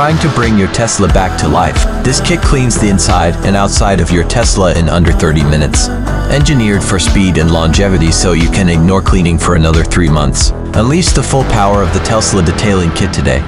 trying to bring your Tesla back to life. This kit cleans the inside and outside of your Tesla in under 30 minutes. Engineered for speed and longevity so you can ignore cleaning for another 3 months. Unleash the full power of the Tesla detailing kit today.